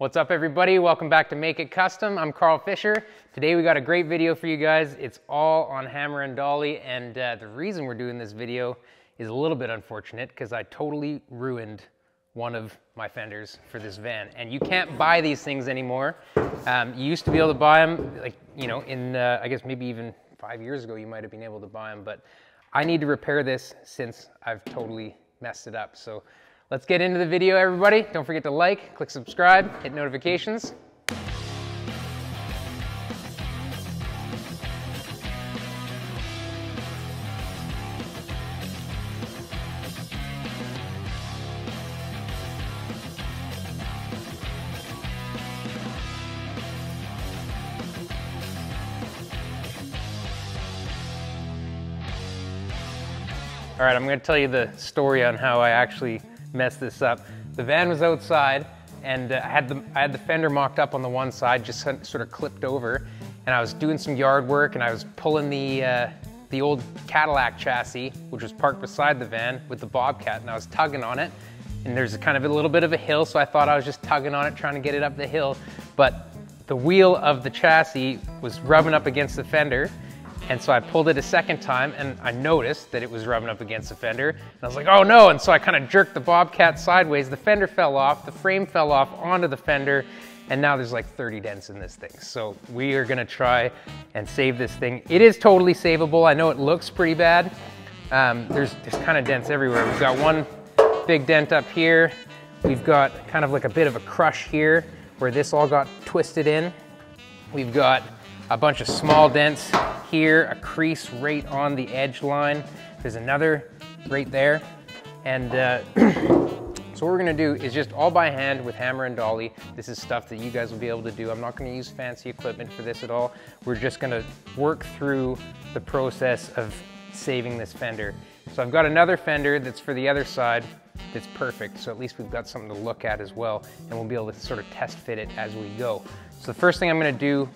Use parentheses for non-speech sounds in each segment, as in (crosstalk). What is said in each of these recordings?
What's up everybody? Welcome back to Make It Kustom. I'm Karl Fisher. Today we got a great video for you guys. It's all on Hammer and Dolly and uh, the reason we're doing this video is a little bit unfortunate because I totally ruined one of my fenders for this van and you can't buy these things anymore. Um, you used to be able to buy them like, you know, in uh, I guess maybe even five years ago you might have been able to buy them but I need to repair this since I've totally messed it up. So Let's get into the video, everybody. Don't forget to like, click subscribe, hit notifications. All right, I'm gonna tell you the story on how I actually mess this up. The van was outside and uh, I, had the, I had the fender mocked up on the one side, just sort of clipped over. And I was doing some yard work and I was pulling the, uh, the old Cadillac chassis, which was parked beside the van with the Bobcat and I was tugging on it. And there's a kind of a little bit of a hill, so I thought I was just tugging on it, trying to get it up the hill. But the wheel of the chassis was rubbing up against the fender and so I pulled it a second time and I noticed that it was rubbing up against the fender. And I was like, oh no. And so I kind of jerked the Bobcat sideways. The fender fell off, the frame fell off onto the fender. And now there's like 30 dents in this thing. So we are gonna try and save this thing. It is totally savable. I know it looks pretty bad. Um, there's, there's kind of dents everywhere. We've got one big dent up here. We've got kind of like a bit of a crush here where this all got twisted in. We've got a bunch of small dents here, a crease right on the edge line. There's another right there. And uh, (clears throat) so what we're gonna do is just all by hand with hammer and dolly. This is stuff that you guys will be able to do. I'm not gonna use fancy equipment for this at all. We're just gonna work through the process of saving this fender. So I've got another fender that's for the other side that's perfect. So at least we've got something to look at as well and we'll be able to sort of test fit it as we go. So the first thing I'm gonna do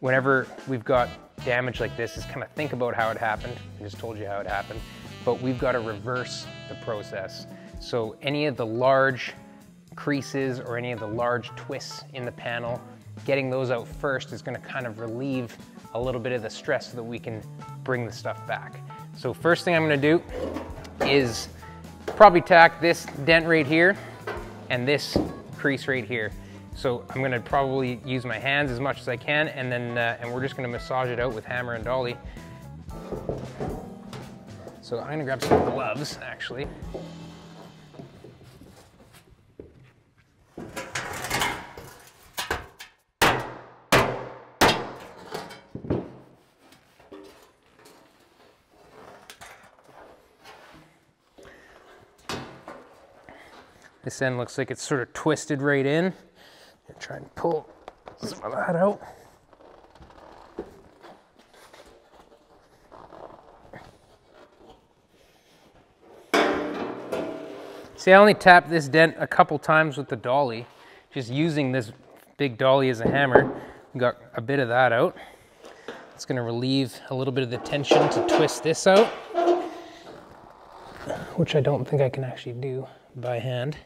whenever we've got damage like this is kind of think about how it happened. I just told you how it happened, but we've got to reverse the process. So any of the large creases or any of the large twists in the panel, getting those out first is gonna kind of relieve a little bit of the stress so that we can bring the stuff back. So first thing I'm gonna do is probably tack this dent right here and this crease right here. So I'm gonna probably use my hands as much as I can and then uh, and we're just gonna massage it out with hammer and dolly. So I'm gonna grab some gloves actually. This end looks like it's sort of twisted right in. Try and pull some of that out. See, I only tapped this dent a couple times with the dolly, just using this big dolly as a hammer. Got a bit of that out. It's gonna relieve a little bit of the tension to twist this out, which I don't think I can actually do by hand.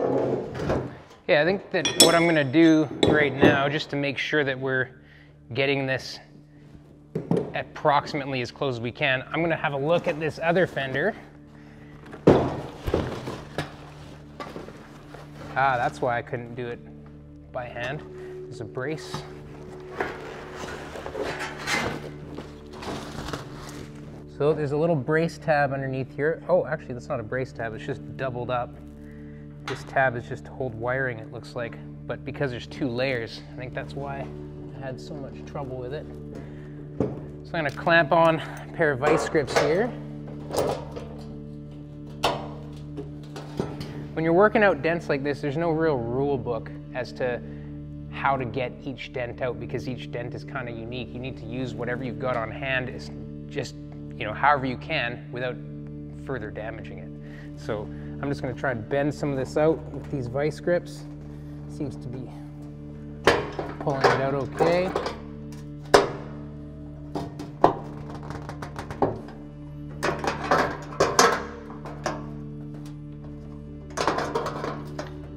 Yeah, I think that what I'm gonna do right now, just to make sure that we're getting this approximately as close as we can, I'm gonna have a look at this other fender. Ah, that's why I couldn't do it by hand. There's a brace. So there's a little brace tab underneath here. Oh, actually that's not a brace tab, it's just doubled up. This tab is just to hold wiring, it looks like. But because there's two layers, I think that's why I had so much trouble with it. So I'm gonna clamp on a pair of vice grips here. When you're working out dents like this, there's no real rule book as to how to get each dent out because each dent is kind of unique. You need to use whatever you've got on hand, is just, you know, however you can without further damaging it. So I'm just gonna try and bend some of this out with these vice grips. Seems to be pulling it out okay.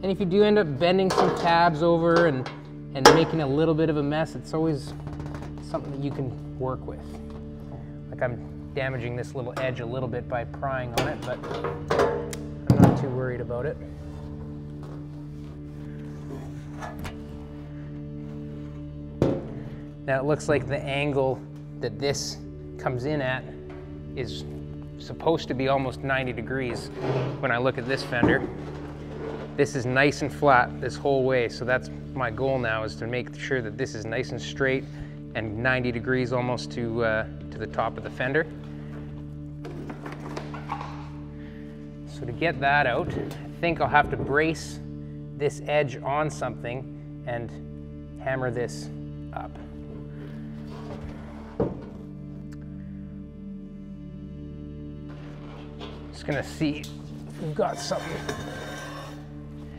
And if you do end up bending some tabs over and and making a little bit of a mess, it's always something that you can work with. Like I'm damaging this little edge a little bit by prying on it, but I'm not too worried about it. Now it looks like the angle that this comes in at is supposed to be almost 90 degrees when I look at this fender. This is nice and flat this whole way, so that's my goal now is to make sure that this is nice and straight and 90 degrees almost to, uh, to the top of the fender. So to get that out, I think I'll have to brace this edge on something and hammer this up. Just gonna see if we've got something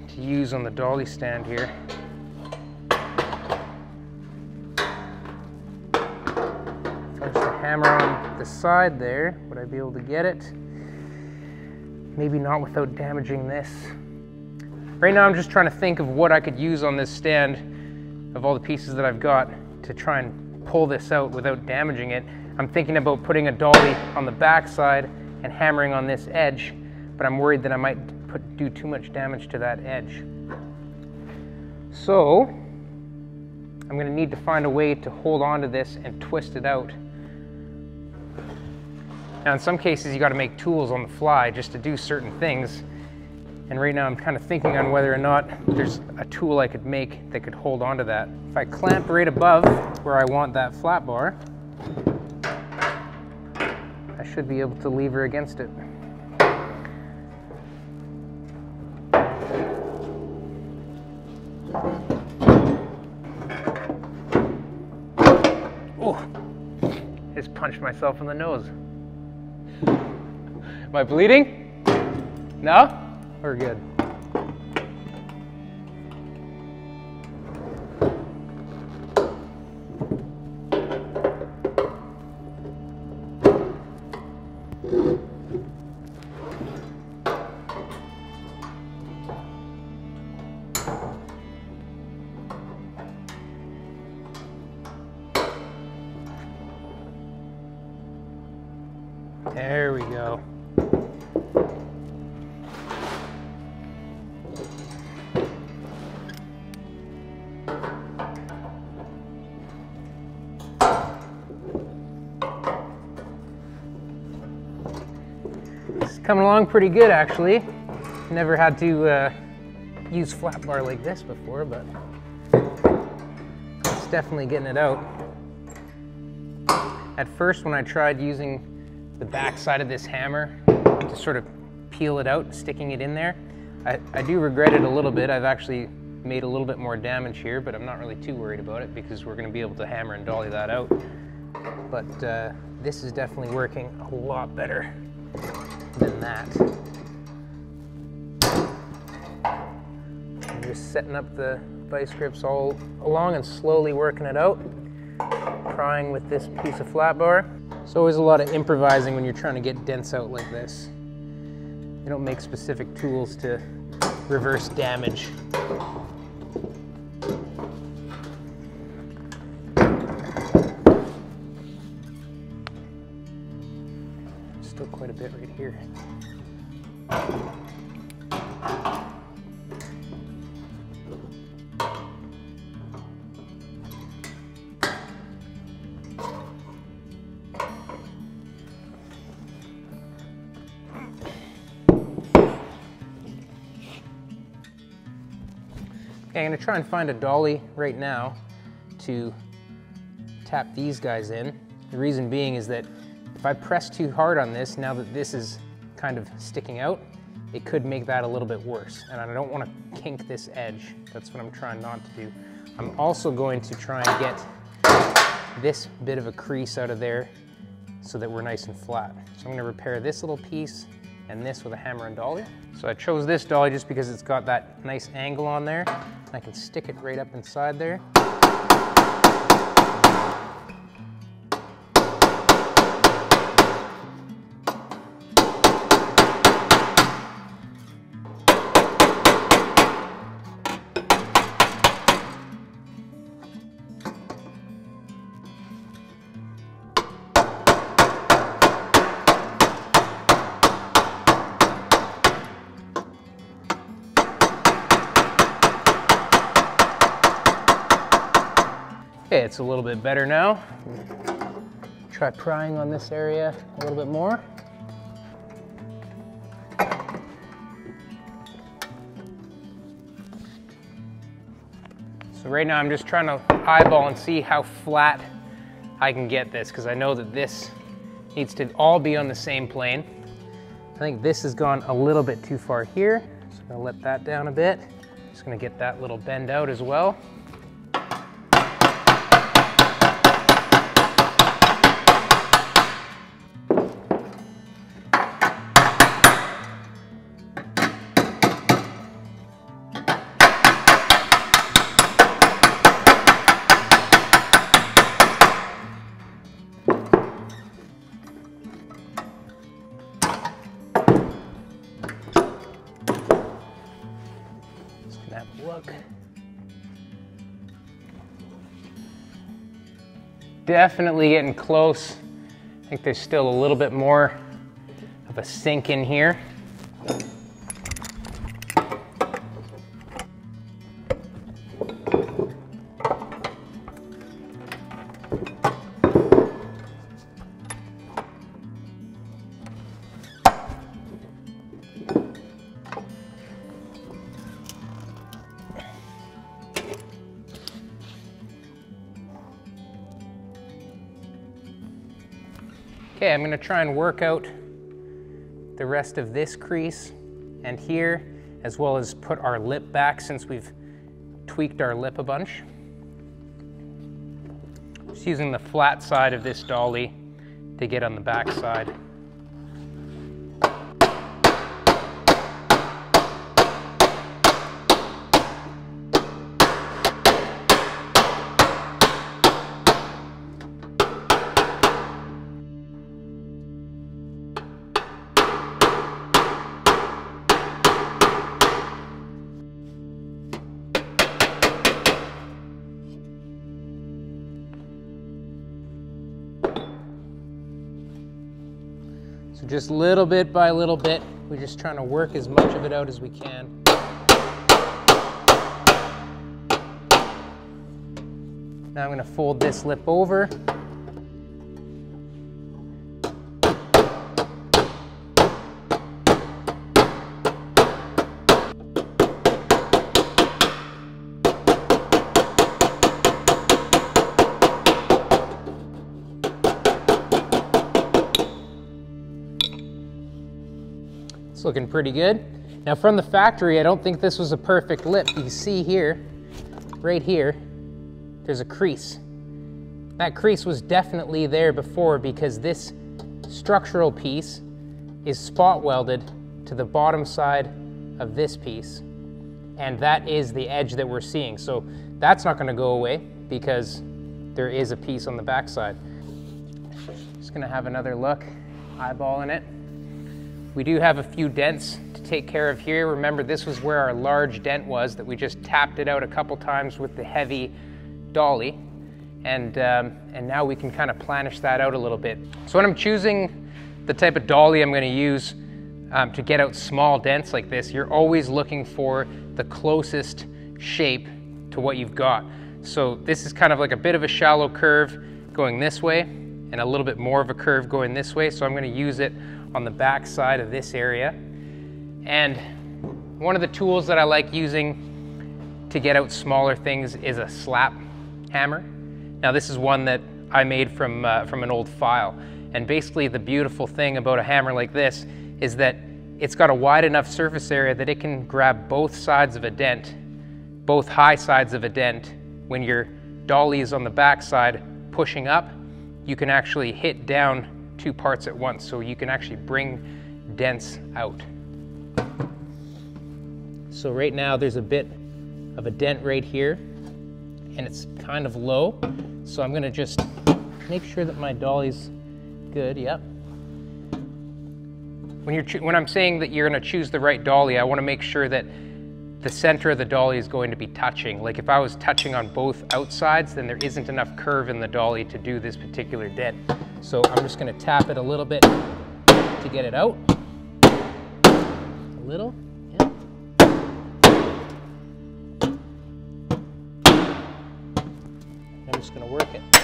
to use on the dolly stand here. Side there, would I be able to get it? Maybe not without damaging this. Right now I'm just trying to think of what I could use on this stand of all the pieces that I've got to try and pull this out without damaging it. I'm thinking about putting a dolly on the back side and hammering on this edge, but I'm worried that I might put, do too much damage to that edge. So, I'm gonna need to find a way to hold on to this and twist it out. Now in some cases you gotta make tools on the fly just to do certain things. And right now I'm kind of thinking on whether or not there's a tool I could make that could hold on to that. If I clamp right above where I want that flat bar, I should be able to lever against it. Oh, just punched myself in the nose. Am I bleeding? No? We're good. Coming along pretty good actually. Never had to uh, use flat bar like this before, but it's definitely getting it out. At first when I tried using the back side of this hammer to sort of peel it out, sticking it in there. I, I do regret it a little bit. I've actually made a little bit more damage here, but I'm not really too worried about it because we're gonna be able to hammer and dolly that out. But uh, this is definitely working a lot better than that. I'm just setting up the vice grips all along and slowly working it out, prying with this piece of flat bar. It's always a lot of improvising when you're trying to get dents out like this. You don't make specific tools to reverse damage. Here. Okay, I'm gonna try and find a dolly right now to tap these guys in. The reason being is that if I press too hard on this, now that this is kind of sticking out, it could make that a little bit worse. And I don't wanna kink this edge. That's what I'm trying not to do. I'm also going to try and get this bit of a crease out of there so that we're nice and flat. So I'm gonna repair this little piece and this with a hammer and dolly. So I chose this dolly just because it's got that nice angle on there. I can stick it right up inside there. Bit better now. Try prying on this area a little bit more. So right now I'm just trying to eyeball and see how flat I can get this because I know that this needs to all be on the same plane. I think this has gone a little bit too far here. So I'm gonna let that down a bit. Just gonna get that little bend out as well. Definitely getting close. I think there's still a little bit more of a sink in here. Try and work out the rest of this crease and here, as well as put our lip back since we've tweaked our lip a bunch. Just using the flat side of this dolly to get on the back side. Just little bit by little bit, we're just trying to work as much of it out as we can. Now I'm going to fold this lip over pretty good. Now from the factory, I don't think this was a perfect lip. You see here, right here, there's a crease. That crease was definitely there before because this structural piece is spot welded to the bottom side of this piece. And that is the edge that we're seeing. So that's not gonna go away because there is a piece on the backside. Just gonna have another look, eyeballing it. We do have a few dents to take care of here. Remember, this was where our large dent was that we just tapped it out a couple times with the heavy dolly. And, um, and now we can kind of planish that out a little bit. So when I'm choosing the type of dolly I'm gonna use um, to get out small dents like this, you're always looking for the closest shape to what you've got. So this is kind of like a bit of a shallow curve going this way and a little bit more of a curve going this way. So I'm gonna use it on the back side of this area. And one of the tools that I like using to get out smaller things is a slap hammer. Now this is one that I made from, uh, from an old file. And basically the beautiful thing about a hammer like this is that it's got a wide enough surface area that it can grab both sides of a dent, both high sides of a dent. When your dolly is on the back side pushing up, you can actually hit down two parts at once so you can actually bring dents out. So right now there's a bit of a dent right here and it's kind of low. So I'm gonna just make sure that my dolly's good, yep. When, you're when I'm saying that you're gonna choose the right dolly, I wanna make sure that the center of the dolly is going to be touching. Like if I was touching on both outsides, then there isn't enough curve in the dolly to do this particular dent. So I'm just gonna tap it a little bit to get it out. A little, yeah. I'm just gonna work it.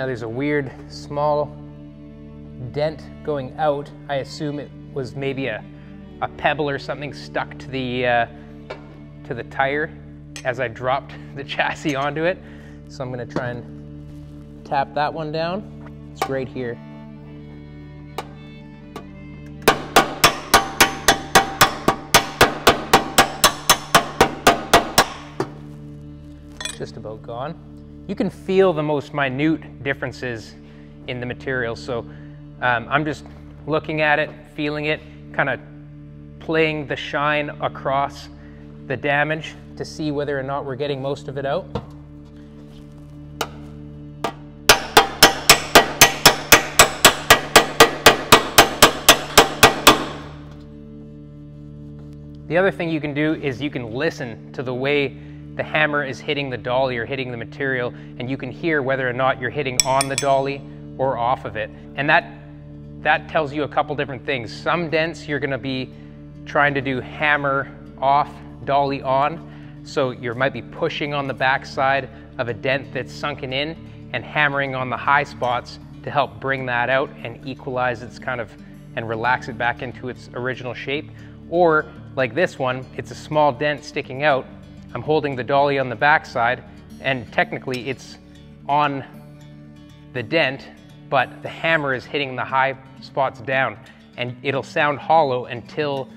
Now there's a weird small dent going out. I assume it was maybe a, a pebble or something stuck to the, uh, to the tire as I dropped (laughs) the chassis onto it. So I'm gonna try and tap that one down. It's right here. Just about gone. You can feel the most minute differences in the material. So um, I'm just looking at it, feeling it, kind of playing the shine across the damage to see whether or not we're getting most of it out. The other thing you can do is you can listen to the way the hammer is hitting the dolly or hitting the material and you can hear whether or not you're hitting on the dolly or off of it. And that, that tells you a couple different things. Some dents you're gonna be trying to do hammer off, dolly on. So you might be pushing on the backside of a dent that's sunken in and hammering on the high spots to help bring that out and equalize its kind of and relax it back into its original shape. Or like this one, it's a small dent sticking out. I'm holding the dolly on the backside and technically it's on the dent but the hammer is hitting the high spots down and it'll sound hollow until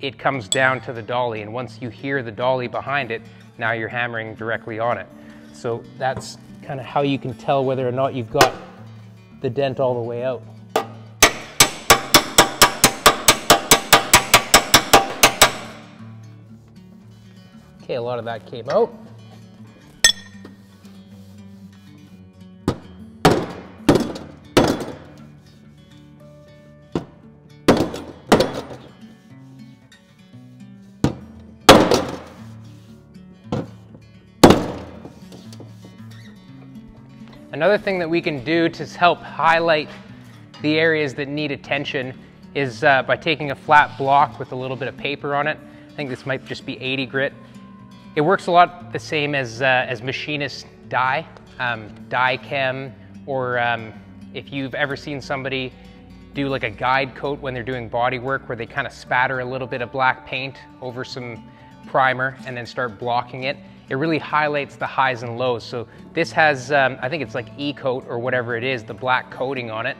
it comes down to the dolly. And once you hear the dolly behind it, now you're hammering directly on it. So that's kind of how you can tell whether or not you've got the dent all the way out. Okay, a lot of that came out. Another thing that we can do to help highlight the areas that need attention is uh, by taking a flat block with a little bit of paper on it. I think this might just be 80 grit. It works a lot the same as, uh, as machinist dye, um, Dykem, or um, if you've ever seen somebody do like a guide coat when they're doing body work where they kind of spatter a little bit of black paint over some primer and then start blocking it it really highlights the highs and lows. So this has, um, I think it's like E-coat or whatever it is, the black coating on it.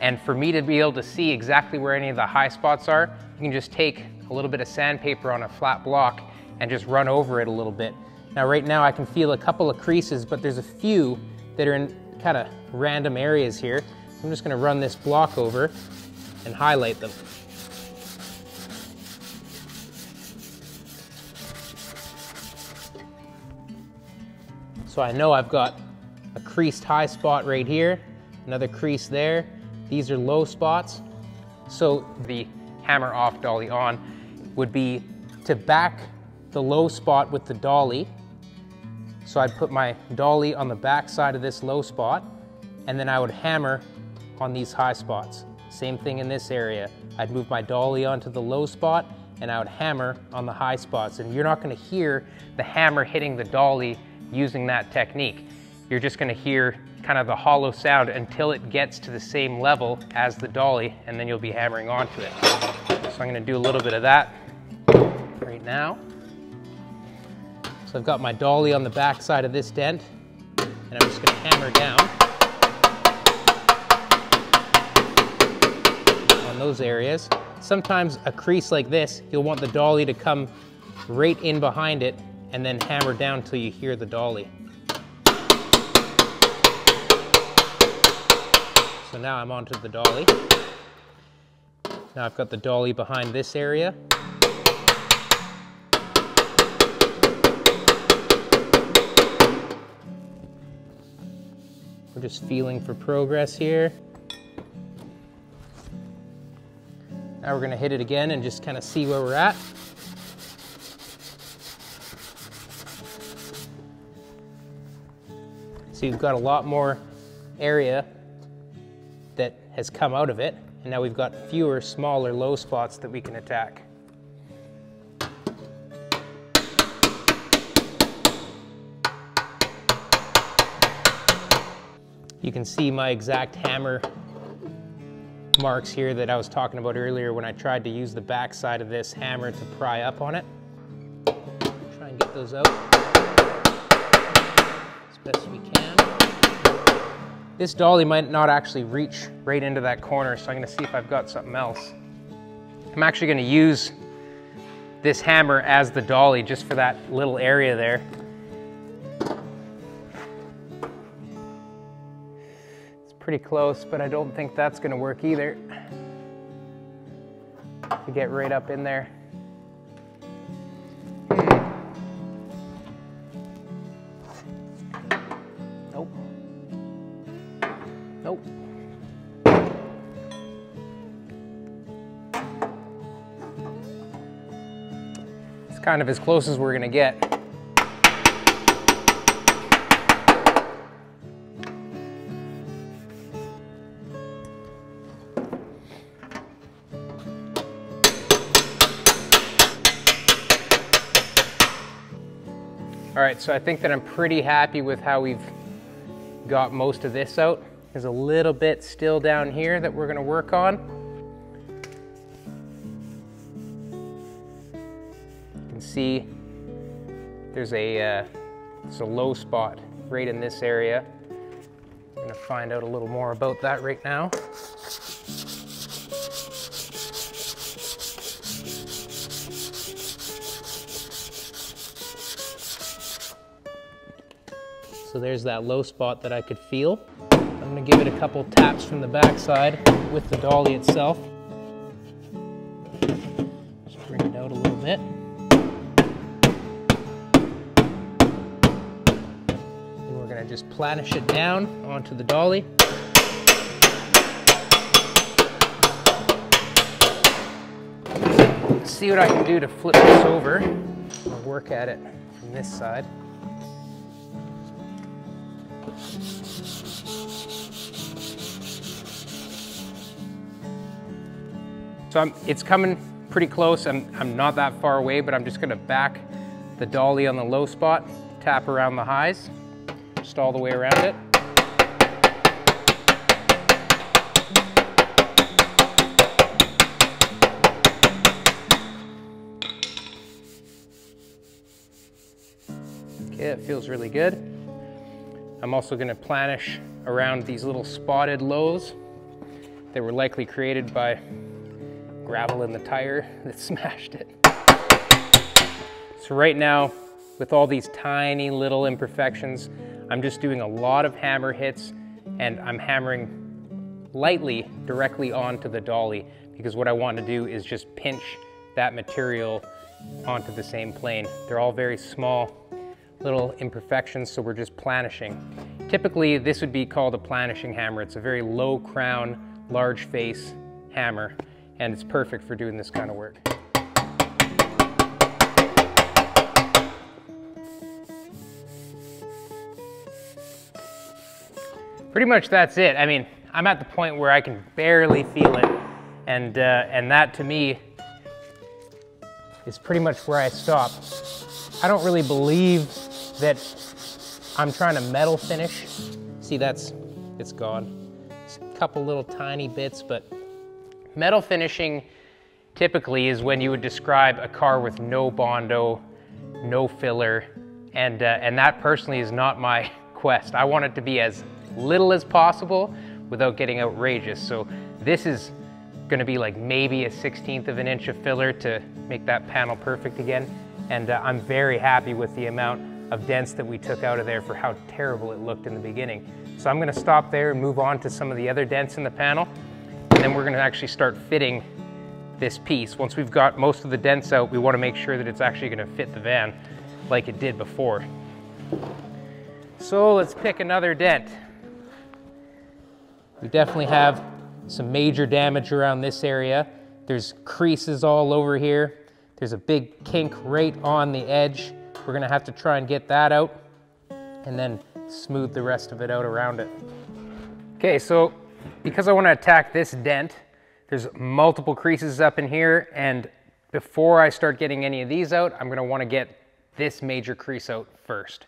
And for me to be able to see exactly where any of the high spots are, you can just take a little bit of sandpaper on a flat block and just run over it a little bit. Now right now I can feel a couple of creases, but there's a few that are in kind of random areas here. So I'm just gonna run this block over and highlight them. So I know I've got a creased high spot right here, another crease there. These are low spots. So the hammer off, dolly on would be to back the low spot with the dolly. So I'd put my dolly on the back side of this low spot and then I would hammer on these high spots. Same thing in this area. I'd move my dolly onto the low spot and I would hammer on the high spots. And you're not gonna hear the hammer hitting the dolly using that technique. You're just gonna hear kind of the hollow sound until it gets to the same level as the dolly, and then you'll be hammering onto it. So I'm gonna do a little bit of that right now. I've got my dolly on the back side of this dent, and I'm just gonna hammer down on those areas. Sometimes a crease like this, you'll want the dolly to come right in behind it and then hammer down till you hear the dolly. So now I'm onto the dolly. Now I've got the dolly behind this area. We're just feeling for progress here. Now we're gonna hit it again and just kind of see where we're at. So you've got a lot more area that has come out of it. And now we've got fewer smaller low spots that we can attack. You can see my exact hammer marks here that I was talking about earlier when I tried to use the back side of this hammer to pry up on it. Try and get those out as best we can. This dolly might not actually reach right into that corner, so I'm gonna see if I've got something else. I'm actually gonna use this hammer as the dolly just for that little area there. Pretty close, but I don't think that's gonna work either. To get right up in there. Nope. Nope. It's kind of as close as we're gonna get. All right, so I think that I'm pretty happy with how we've got most of this out. There's a little bit still down here that we're gonna work on. You can see there's a, uh, there's a low spot right in this area. I'm gonna find out a little more about that right now. So there's that low spot that I could feel. I'm gonna give it a couple taps from the backside with the dolly itself. Just bring it out a little bit. And we're gonna just planish it down onto the dolly. Let's see what I can do to flip this over. I'll work at it from this side. So I'm, it's coming pretty close. I'm, I'm not that far away, but I'm just gonna back the dolly on the low spot, tap around the highs, just all the way around it. Okay, it feels really good. I'm also gonna planish around these little spotted lows that were likely created by gravel in the tire (laughs) that smashed it. So right now, with all these tiny little imperfections, I'm just doing a lot of hammer hits and I'm hammering lightly directly onto the dolly because what I want to do is just pinch that material onto the same plane. They're all very small little imperfections, so we're just planishing. Typically, this would be called a planishing hammer. It's a very low crown, large face hammer and it's perfect for doing this kind of work. Pretty much that's it. I mean, I'm at the point where I can barely feel it, and, uh, and that to me is pretty much where I stop. I don't really believe that I'm trying to metal finish. See, that's, it's gone. Just a couple little tiny bits, but Metal finishing typically is when you would describe a car with no Bondo, no filler, and, uh, and that personally is not my (laughs) quest. I want it to be as little as possible without getting outrageous. So this is gonna be like maybe a 16th of an inch of filler to make that panel perfect again. And uh, I'm very happy with the amount of dents that we took out of there for how terrible it looked in the beginning. So I'm gonna stop there and move on to some of the other dents in the panel. And then we're gonna actually start fitting this piece. Once we've got most of the dents out, we wanna make sure that it's actually gonna fit the van like it did before. So let's pick another dent. We definitely have some major damage around this area. There's creases all over here. There's a big kink right on the edge. We're gonna have to try and get that out and then smooth the rest of it out around it. Okay, so because I want to attack this dent, there's multiple creases up in here and before I start getting any of these out, I'm want to get this major crease out first.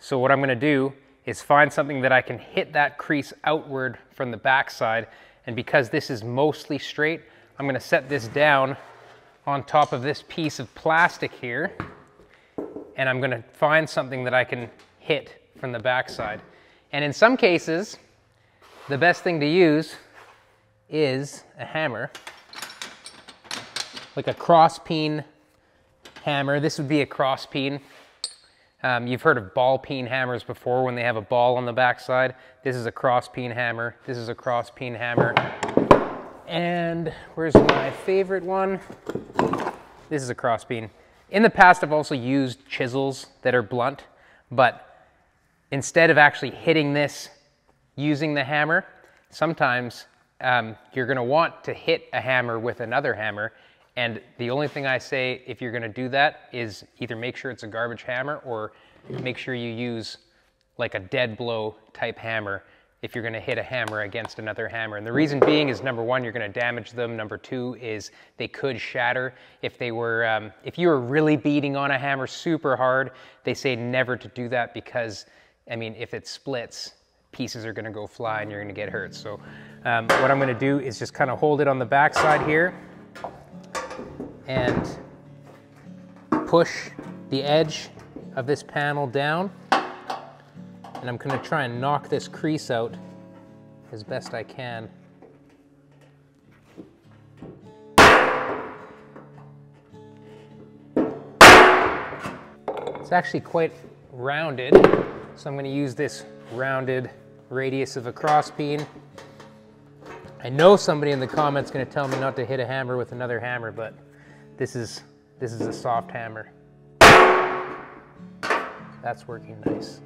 So what I'm to do is find something that I can hit that crease outward from the backside and because this is mostly straight, I'm to set this down on top of this piece of plastic here and I'm going to find something that I can hit from the backside. And in some cases, the best thing to use is a hammer, like a cross peen hammer. This would be a cross peen. Um, you've heard of ball peen hammers before when they have a ball on the backside. This is a cross peen hammer. This is a cross peen hammer. And where's my favorite one? This is a cross peen. In the past, I've also used chisels that are blunt, but instead of actually hitting this using the hammer, sometimes um, you're gonna want to hit a hammer with another hammer. And the only thing I say if you're gonna do that is either make sure it's a garbage hammer or make sure you use like a dead blow type hammer if you're gonna hit a hammer against another hammer. And the reason being is number one, you're gonna damage them. Number two is they could shatter. If they were, um, if you were really beating on a hammer super hard, they say never to do that because, I mean, if it splits, pieces are gonna go fly and you're gonna get hurt. So um, what I'm gonna do is just kind of hold it on the back side here and push the edge of this panel down. And I'm gonna try and knock this crease out as best I can. It's actually quite rounded, so I'm gonna use this rounded radius of a cross peen. I know somebody in the comments to tell me not to hit a hammer with another hammer, but this is this is a soft hammer. That's working nice.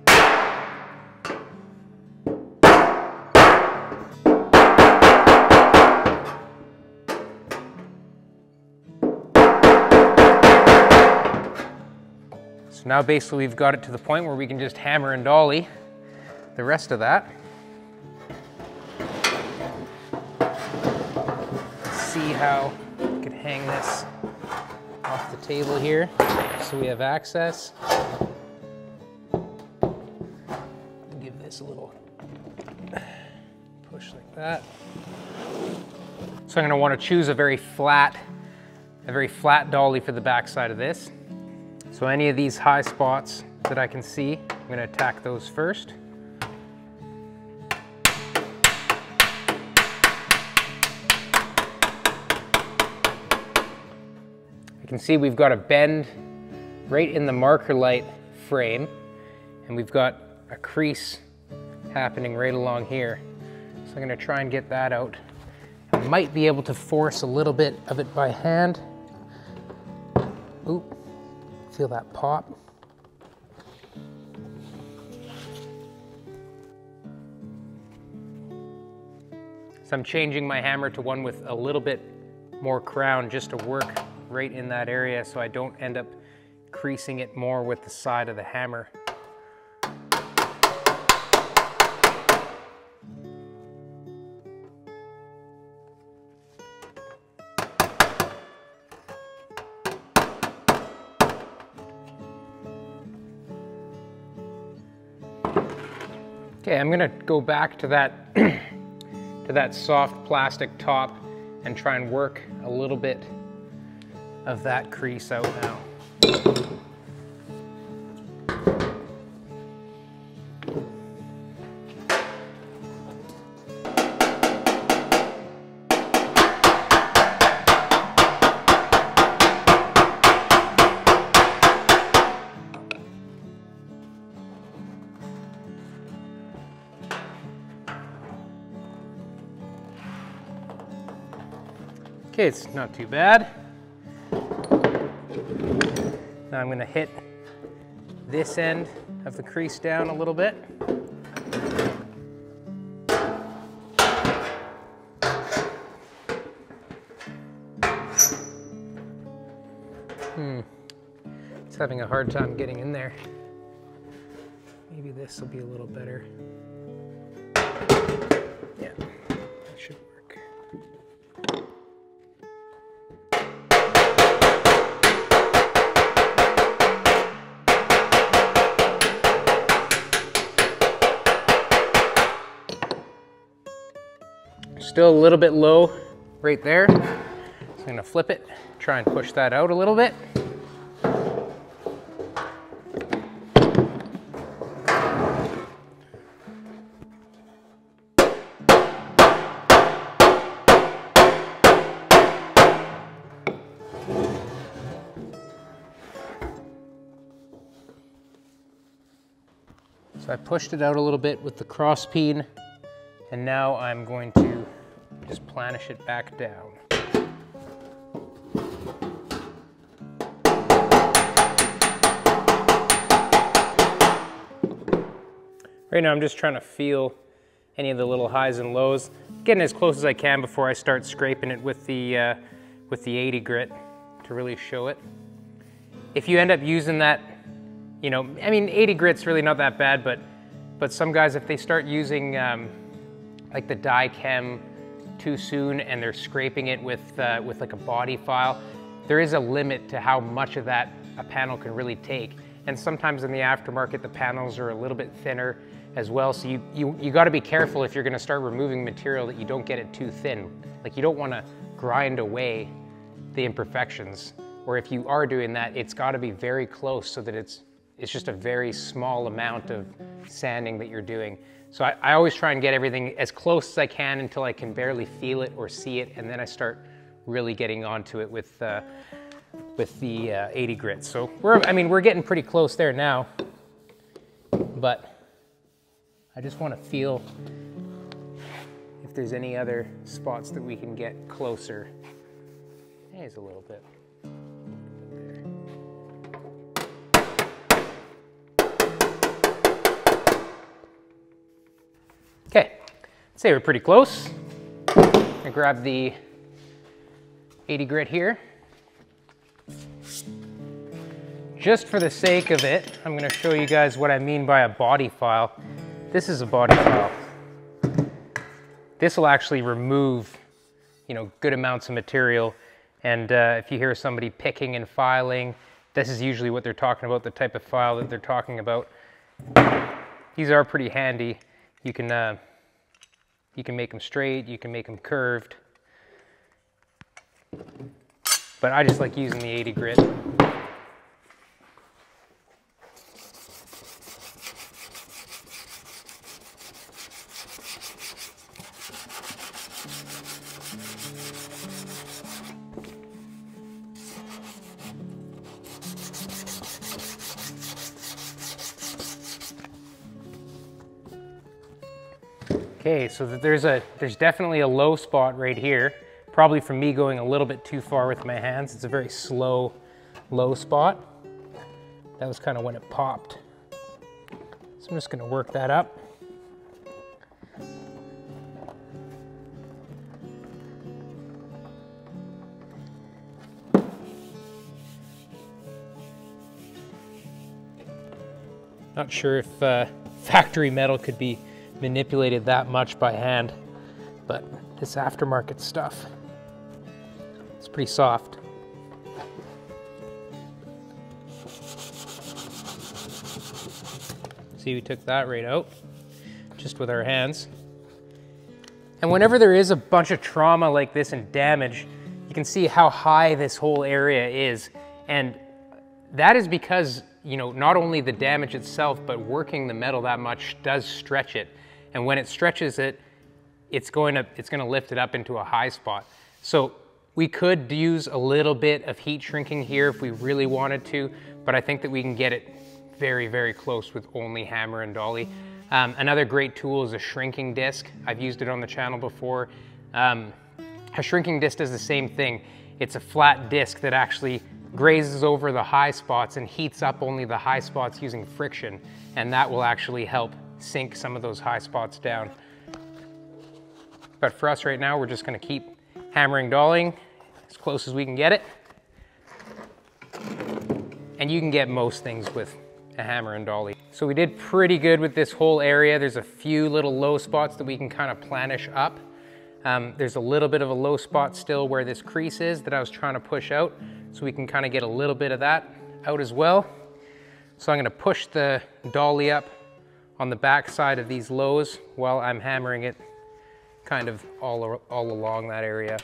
So now basically we've got it to the point where we can just hammer and dolly the rest of that. see how we could hang this off the table here so we have access. Give this a little push like that. So I'm gonna wanna choose a very flat, a very flat dolly for the backside of this. So any of these high spots that I can see, I'm gonna attack those first. can see we've got a bend right in the marker light frame and we've got a crease happening right along here. So I'm gonna try and get that out. I might be able to force a little bit of it by hand. Oop, feel that pop. So I'm changing my hammer to one with a little bit more crown just to work right in that area so I don't end up creasing it more with the side of the hammer. Okay, I'm gonna go back to that (clears throat) to that soft plastic top and try and work a little bit of that crease out now. Okay, it's not too bad. Now I'm gonna hit this end of the crease down a little bit. Hmm, it's having a hard time getting in there. Maybe this will be a little better. Still a little bit low right there. So I'm gonna flip it, try and push that out a little bit. So I pushed it out a little bit with the cross peen and now I'm going to just planish it back down. Right now I'm just trying to feel any of the little highs and lows, getting as close as I can before I start scraping it with the, uh, with the 80 grit to really show it. If you end up using that, you know, I mean 80 grit's really not that bad, but, but some guys, if they start using um, like the Dykem too soon and they're scraping it with, uh, with like a body file, there is a limit to how much of that a panel can really take. And sometimes in the aftermarket, the panels are a little bit thinner as well. So you, you, you gotta be careful if you're gonna start removing material that you don't get it too thin. Like you don't wanna grind away the imperfections. Or if you are doing that, it's gotta be very close so that it's, it's just a very small amount of sanding that you're doing. So I, I, always try and get everything as close as I can until I can barely feel it or see it, and then I start really getting onto it with, uh, with the uh, 80 grit. So we're, I mean, we're getting pretty close there now, but I just want to feel if there's any other spots that we can get closer. There's a little bit. Say we're pretty close. I grab the 80 grit here. Just for the sake of it, I'm gonna show you guys what I mean by a body file. This is a body file. This will actually remove, you know, good amounts of material. And uh, if you hear somebody picking and filing, this is usually what they're talking about, the type of file that they're talking about. These are pretty handy. You can, uh, you can make them straight, you can make them curved. But I just like using the 80 grit. Okay, so there's a there's definitely a low spot right here. Probably from me going a little bit too far with my hands. It's a very slow, low spot. That was kind of when it popped. So I'm just gonna work that up. Not sure if uh, factory metal could be manipulated that much by hand, but this aftermarket stuff, it's pretty soft. See, we took that right out, just with our hands. And whenever there is a bunch of trauma like this and damage, you can see how high this whole area is. And that is because, you know, not only the damage itself, but working the metal that much does stretch it. And when it stretches it, it's going to, it's going to lift it up into a high spot. So we could use a little bit of heat shrinking here if we really wanted to, but I think that we can get it very, very close with only hammer and dolly. Um, another great tool is a shrinking disc. I've used it on the channel before. Um, a shrinking disc does the same thing. It's a flat disc that actually grazes over the high spots and heats up only the high spots using friction, and that will actually help sink some of those high spots down. But for us right now, we're just gonna keep hammering dollying as close as we can get it. And you can get most things with a hammer and dolly. So we did pretty good with this whole area. There's a few little low spots that we can kind of planish up. Um, there's a little bit of a low spot still where this crease is that I was trying to push out. So we can kind of get a little bit of that out as well. So I'm gonna push the dolly up on the back side of these lows while I'm hammering it kind of all, all along that area.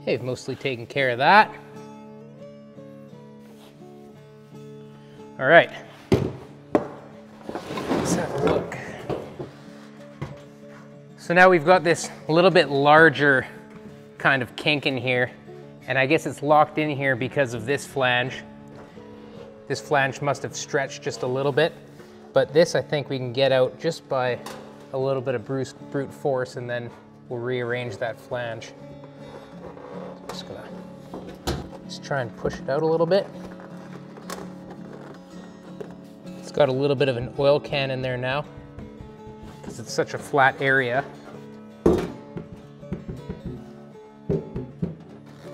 Okay, mostly taken care of that. All right, let's have a look. So now we've got this little bit larger kind of kink in here, and I guess it's locked in here because of this flange. This flange must have stretched just a little bit, but this I think we can get out just by a little bit of brute force and then we'll rearrange that flange. Just gonna just try and push it out a little bit. Got a little bit of an oil can in there now because it's such a flat area.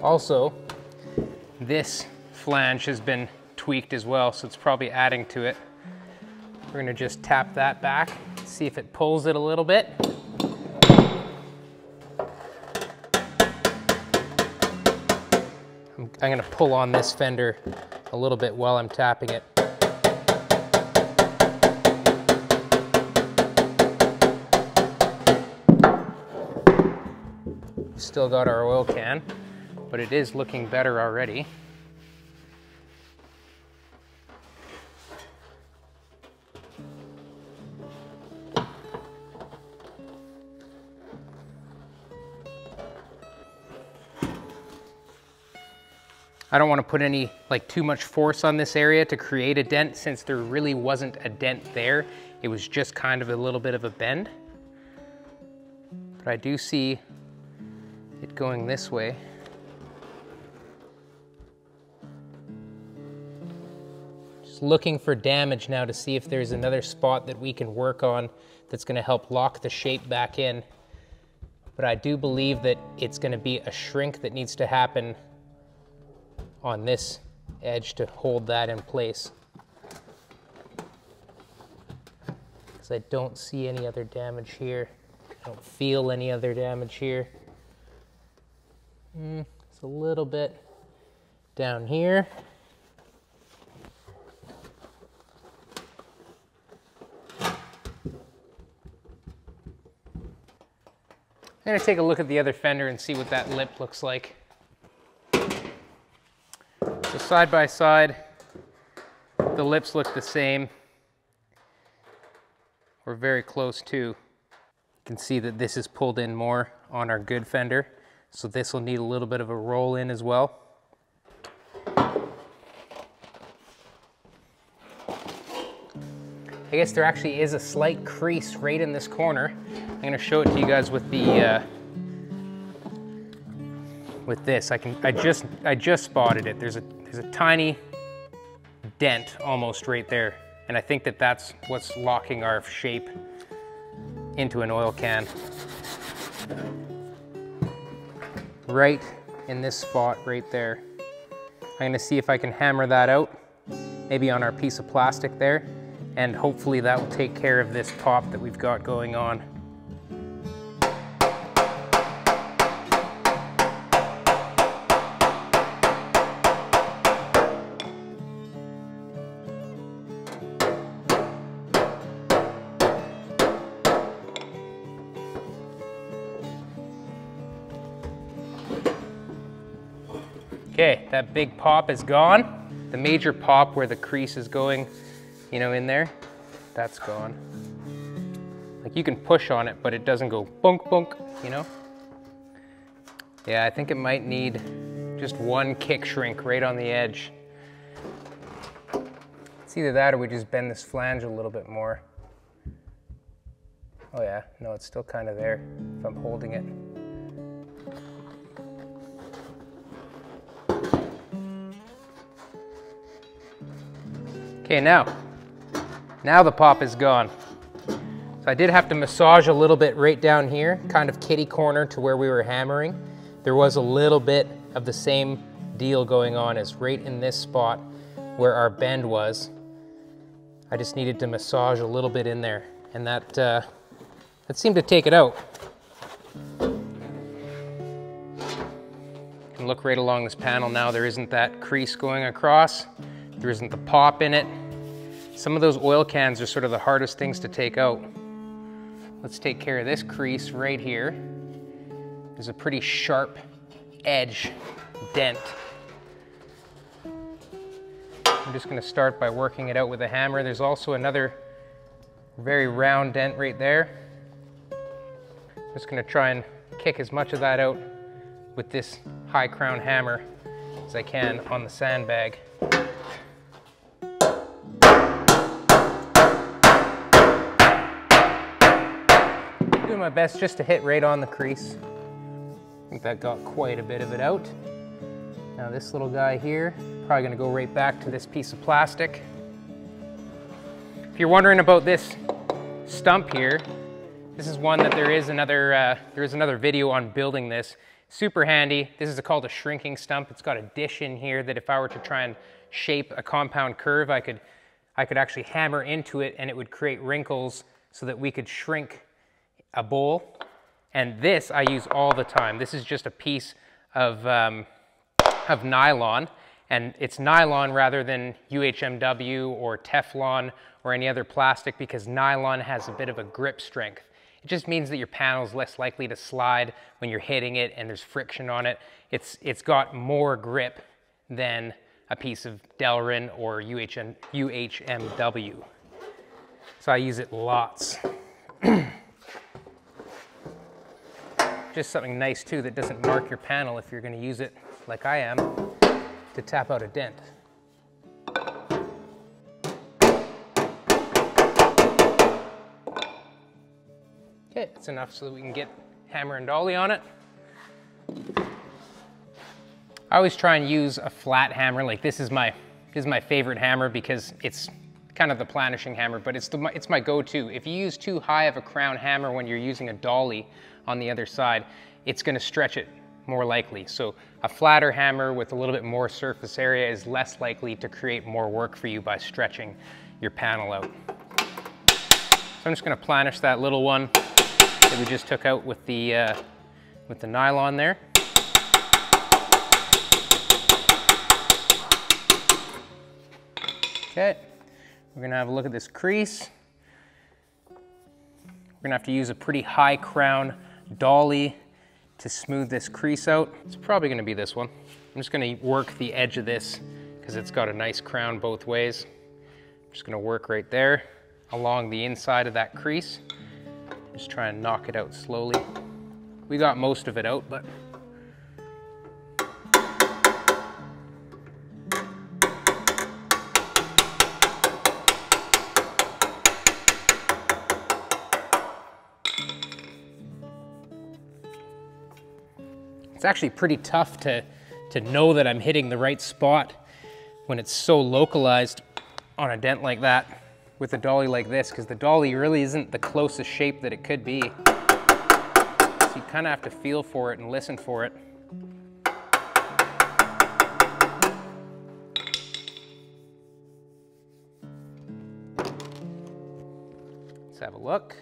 Also, this flange has been tweaked as well, so it's probably adding to it. We're gonna just tap that back, see if it pulls it a little bit. I'm gonna pull on this fender a little bit while I'm tapping it. Still got our oil can, but it is looking better already. I don't want to put any like too much force on this area to create a dent since there really wasn't a dent there. It was just kind of a little bit of a bend. But I do see going this way. Just looking for damage now to see if there's another spot that we can work on that's gonna help lock the shape back in. But I do believe that it's gonna be a shrink that needs to happen on this edge to hold that in place. Because I don't see any other damage here. I don't feel any other damage here. Mm, it's a little bit down here. I'm gonna take a look at the other fender and see what that lip looks like. So side by side, the lips look the same. We're very close to. You can see that this is pulled in more on our good fender. So this will need a little bit of a roll in as well. I guess there actually is a slight crease right in this corner. I'm gonna show it to you guys with the uh, with this. I can I just I just spotted it. There's a there's a tiny dent almost right there. And I think that that's what's locking our shape into an oil can. Right in this spot right there. I'm gonna see if I can hammer that out, maybe on our piece of plastic there, and hopefully that will take care of this pop that we've got going on. That big pop is gone. The major pop where the crease is going, you know, in there, that's gone. Like you can push on it, but it doesn't go bunk bunk, you know? Yeah, I think it might need just one kick shrink right on the edge. It's either that or we just bend this flange a little bit more. Oh yeah, no, it's still kind of there if I'm holding it. Okay, now, now the pop is gone. So I did have to massage a little bit right down here, kind of kitty corner to where we were hammering. There was a little bit of the same deal going on as right in this spot where our bend was. I just needed to massage a little bit in there and that, uh, that seemed to take it out. can look right along this panel now. There isn't that crease going across. There isn't the pop in it. Some of those oil cans are sort of the hardest things to take out. Let's take care of this crease right here. There's a pretty sharp edge dent. I'm just gonna start by working it out with a hammer. There's also another very round dent right there. I'm Just gonna try and kick as much of that out with this high crown hammer as I can on the sandbag. My best just to hit right on the crease. I think that got quite a bit of it out. Now this little guy here, probably gonna go right back to this piece of plastic. If you're wondering about this stump here, this is one that there is another, uh, there is another video on building this. Super handy. This is a, called a shrinking stump. It's got a dish in here that if I were to try and shape a compound curve, I could, I could actually hammer into it and it would create wrinkles so that we could shrink a bowl. And this I use all the time. This is just a piece of, um, of nylon and it's nylon rather than UHMW or Teflon or any other plastic because nylon has a bit of a grip strength. It just means that your panel is less likely to slide when you're hitting it and there's friction on it. It's, it's got more grip than a piece of Delrin or UHM, UHMW. So I use it lots. (clears throat) just something nice too that doesn't mark your panel if you're gonna use it like I am to tap out a dent. Okay, it's enough so that we can get hammer and dolly on it. I always try and use a flat hammer. Like this is my this is my favorite hammer because it's kind of the planishing hammer, but it's the it's my go-to. If you use too high of a crown hammer when you're using a dolly on the other side, it's going to stretch it more likely. So a flatter hammer with a little bit more surface area is less likely to create more work for you by stretching your panel out. So I'm just going to planish that little one that we just took out with the, uh, with the nylon there. Okay, we're gonna have a look at this crease. We're gonna have to use a pretty high crown dolly to smooth this crease out. It's probably gonna be this one. I'm just gonna work the edge of this because it's got a nice crown both ways. I'm just gonna work right there along the inside of that crease. Just try and knock it out slowly. We got most of it out, but It's actually pretty tough to, to know that I'm hitting the right spot when it's so localized on a dent like that with a dolly like this because the dolly really isn't the closest shape that it could be. So you kind of have to feel for it and listen for it. Let's have a look.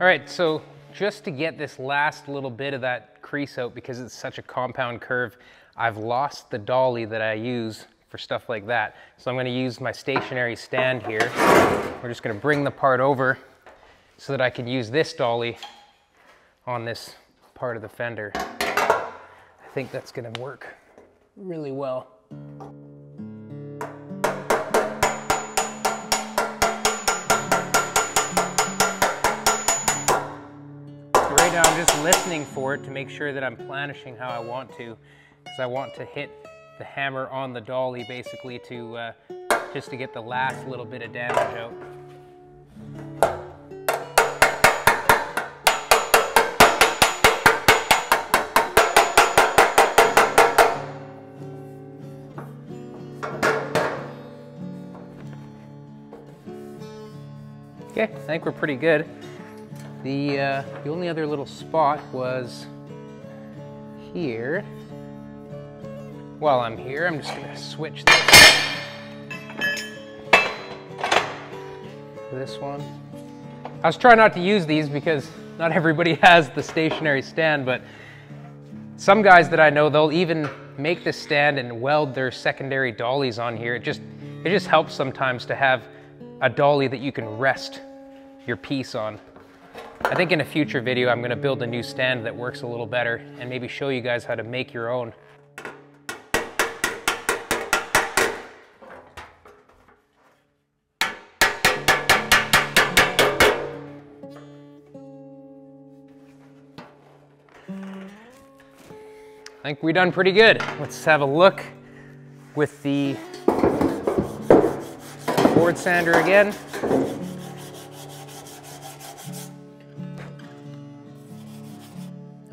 All right, so just to get this last little bit of that crease out because it's such a compound curve. I've lost the dolly that I use for stuff like that. So I'm gonna use my stationary stand here. We're just gonna bring the part over so that I can use this dolly on this part of the fender. I think that's gonna work really well. Now I'm just listening for it to make sure that I'm planishing how I want to because I want to hit the hammer on the dolly basically to uh, just to get the last little bit of damage out. Okay, I think we're pretty good. The, uh, the only other little spot was here, while I'm here, I'm just gonna switch this. This one. I was trying not to use these because not everybody (laughs) has the stationary stand, but some guys that I know, they'll even make the stand and weld their secondary dollies on here. It just, it just helps sometimes to have a dolly that you can rest your piece on. I think in a future video, I'm gonna build a new stand that works a little better and maybe show you guys how to make your own. I think we've done pretty good. Let's have a look with the board sander again.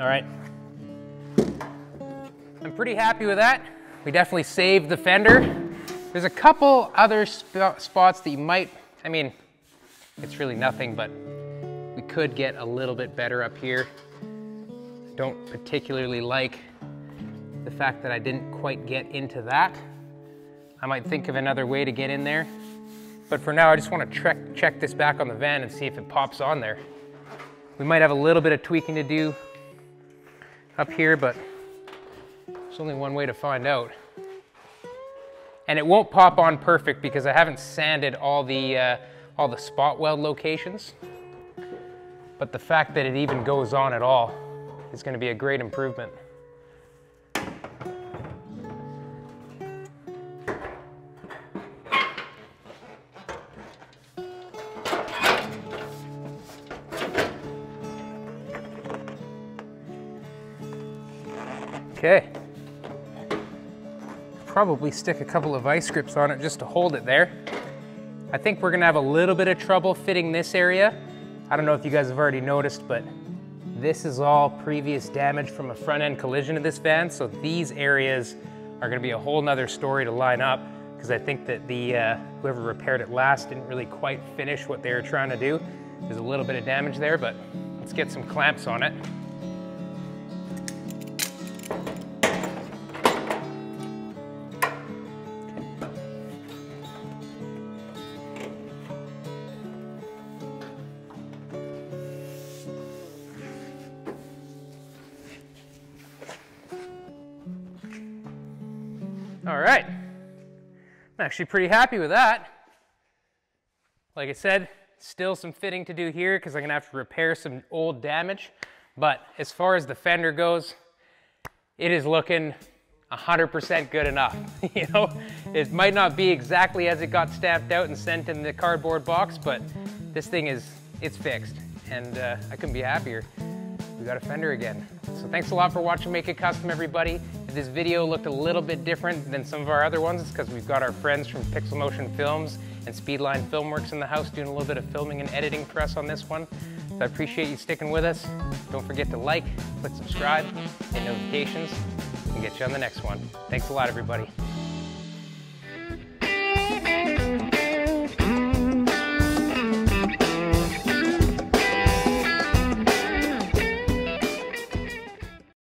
All right. I'm pretty happy with that. We definitely saved the fender. There's a couple other sp spots that you might, I mean, it's really nothing, but we could get a little bit better up here. Don't particularly like the fact that I didn't quite get into that. I might think of another way to get in there. But for now, I just want to check this back on the van and see if it pops on there. We might have a little bit of tweaking to do up here, but there's only one way to find out. And it won't pop on perfect because I haven't sanded all the, uh, all the spot weld locations. But the fact that it even goes on at all is gonna be a great improvement. Okay. Probably stick a couple of vice grips on it just to hold it there. I think we're gonna have a little bit of trouble fitting this area. I don't know if you guys have already noticed, but this is all previous damage from a front end collision of this van. So these areas are gonna be a whole nother story to line up because I think that the uh, whoever repaired it last didn't really quite finish what they were trying to do. There's a little bit of damage there, but let's get some clamps on it. Actually pretty happy with that. Like I said, still some fitting to do here because I'm gonna have to repair some old damage. But as far as the fender goes, it is looking 100% good enough. (laughs) you know, it might not be exactly as it got stamped out and sent in the cardboard box, but this thing is, it's fixed. And uh, I couldn't be happier. Got a fender again. So thanks a lot for watching Make It Kustom, everybody this video looked a little bit different than some of our other ones, it's because we've got our friends from Pixel Motion Films and Speedline Filmworks in the house doing a little bit of filming and editing for us on this one. So I appreciate you sticking with us. Don't forget to like, click subscribe, hit notifications, and get you on the next one. Thanks a lot, everybody.